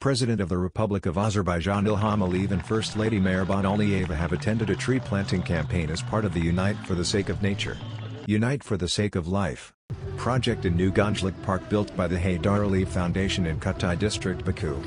President of the Republic of Azerbaijan Ilham Aliyev and First Lady Mehriban Aliyeva have attended a tree planting campaign as part of the Unite for the Sake of Nature. Unite for the Sake of Life project in New Ganjlik Park built by the Heydar Aliyev Foundation in Khatai District Baku.